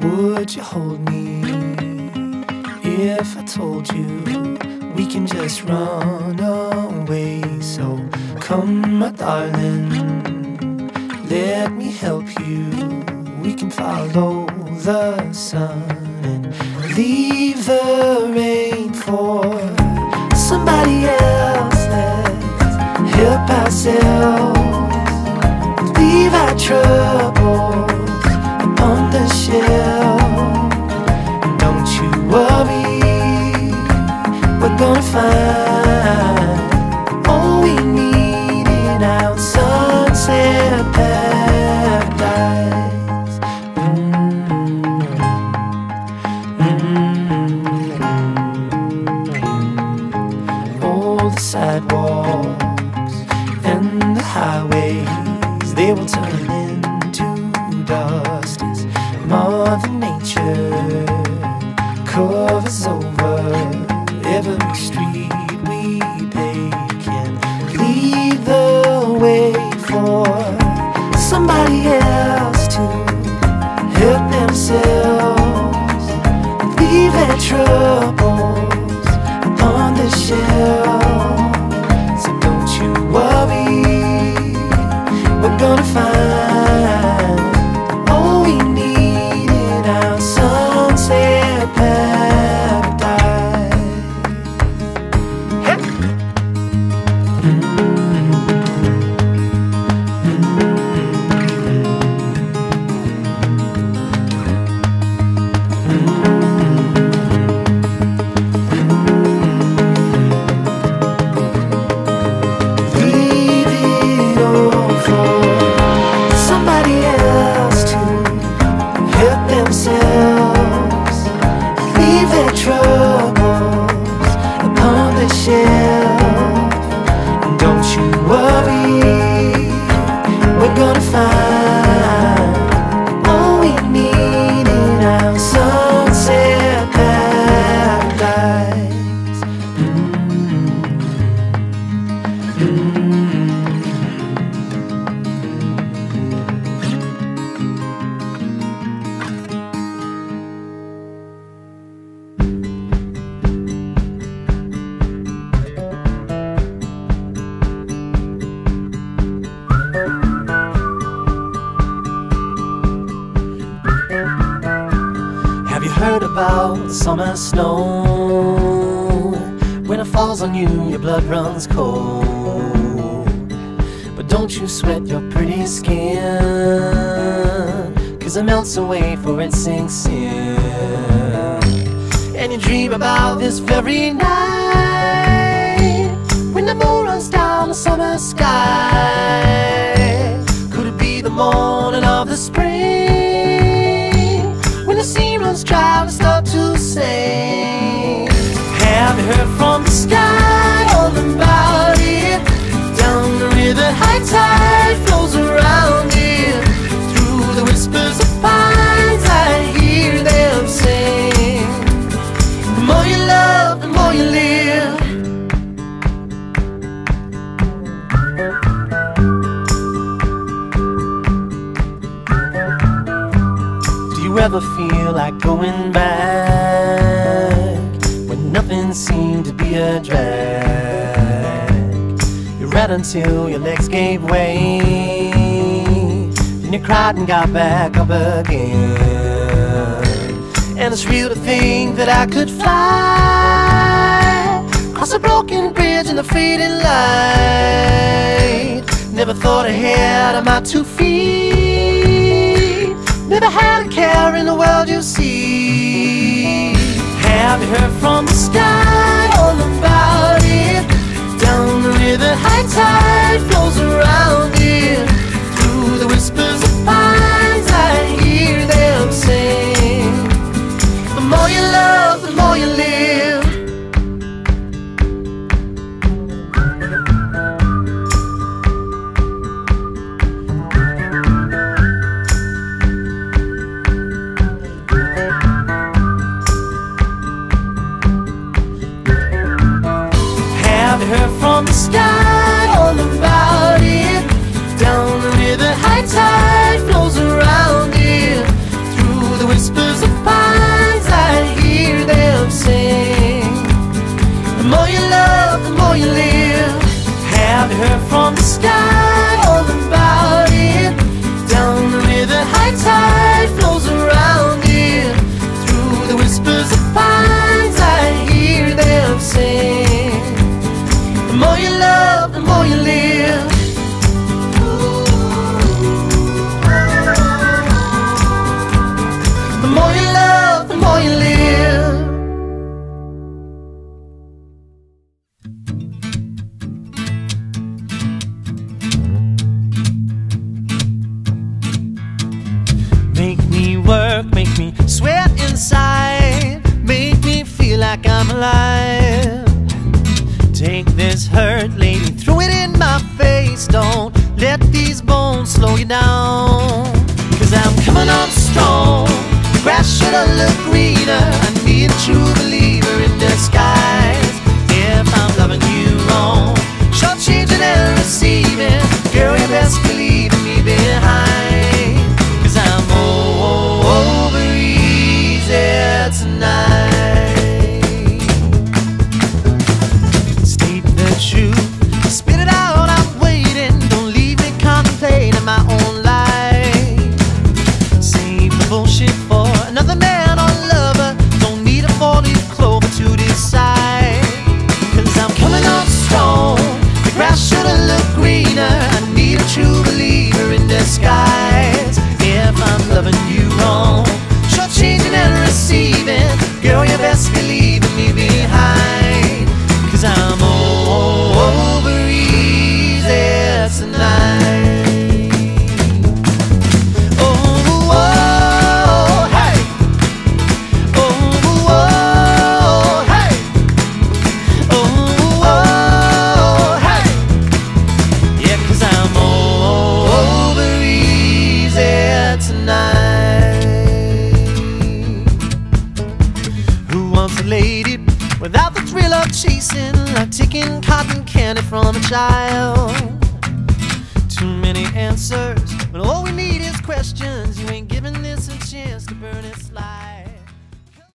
Would you hold me if I told you we can just run away? So come, my darling, let me help you. We can follow the sun and leave the rain for somebody else. Let's help ourselves. Leave our troubles all we need in our sunset paradise. Mm-hmm. All the sidewalks and the highways, they will turn into dust as Mother Nature covers over every street troubles on the shelf. Upon about summer snow? When it falls on you, your blood runs cold. But don't you sweat your pretty skin, cause it melts away for it sinks in. And you dream about this very night ever feel like going back when nothing seemed to be a drag? You read until your legs gave way, then you cried and got back up again. And it's real to think that I could fly across a broken bridge in the fading light. Never thought ahead of my two feet. World you see. Have you heard from the sky all about it? Down the river, high tide flows around Where the high tide flows around here Through the whispers of pines I hear them sing. The more you love, the more you live. Have you heard from the sky? Inside, make me feel like I'm alive. Take this hurt, lady, throw it in my face. Don't let these bones slow you down. Cause I'm coming on strong. The grass should have looked greener. Lady without the thrill of chasing, like taking cotton candy from a child? Too many answers, but all we need is questions. You ain't giving this a chance to burn its light.